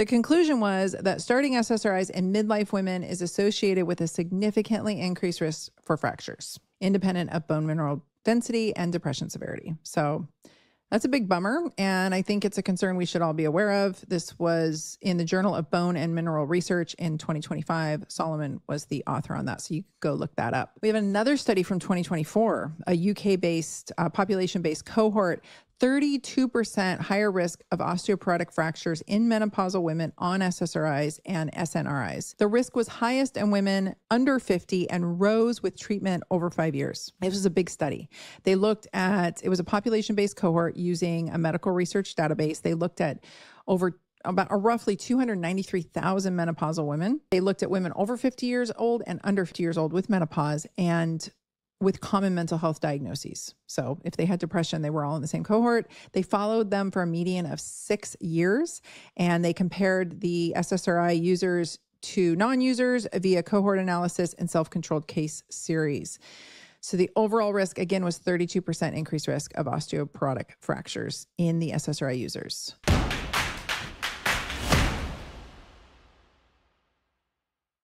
The conclusion was that starting SSRIs in midlife women is associated with a significantly increased risk for fractures, independent of bone mineral density and depression severity. So that's a big bummer. And I think it's a concern we should all be aware of. This was in the Journal of Bone and Mineral Research in 2025. Solomon was the author on that. So you can go look that up. We have another study from 2024, a UK based, uh, population based cohort 32% higher risk of osteoporotic fractures in menopausal women on SSRIs and SNRIs. The risk was highest in women under 50 and rose with treatment over five years. This was a big study. They looked at, it was a population based cohort using a medical research database. They looked at over about roughly 293,000 menopausal women. They looked at women over 50 years old and under 50 years old with menopause and with common mental health diagnoses. So, if they had depression, they were all in the same cohort. They followed them for a median of six years and they compared the SSRI users to non users via cohort analysis and self controlled case series. So, the overall risk again was 32% increased risk of osteoporotic fractures in the SSRI users.